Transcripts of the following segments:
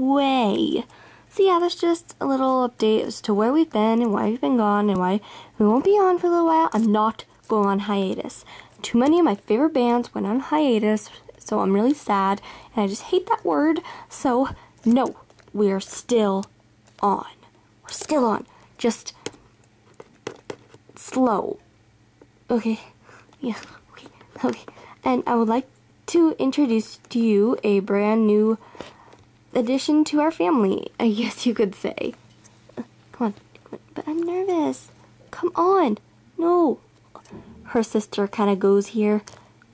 way. So yeah, that's just a little update as to where we've been and why we've been gone and why we won't be on for a little while. I'm not going on hiatus. Too many of my favorite bands went on hiatus, so I'm really sad and I just hate that word. So no, we're still on. We're still on. Just slow. Okay. Yeah. Okay. Okay. And I would like to introduce to you a brand new addition to our family, I guess you could say. Come on. But I'm nervous. Come on. No. Her sister kind of goes here.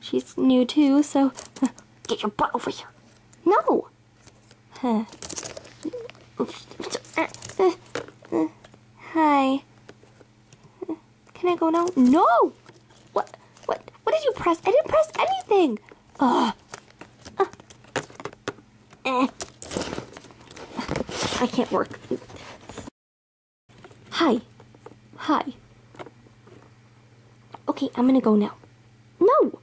She's new too, so get your butt over here. No. Hi. Can I go now? No. What? What? What did you press? I didn't press anything. Ugh. Uh. Eh. I can't work. Hi. Hi. Okay, I'm gonna go now. No!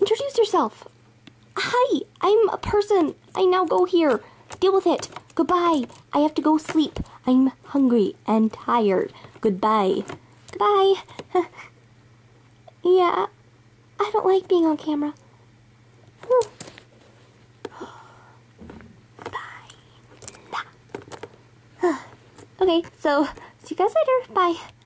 Introduce yourself. Hi, I'm a person. I now go here. Deal with it. Goodbye. I have to go sleep. I'm hungry and tired. Goodbye. Goodbye. yeah, I don't like being on camera. Okay, so see you guys later. Bye.